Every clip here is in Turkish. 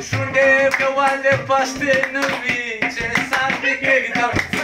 Shunde pe wale paste che sabe ke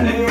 Hey,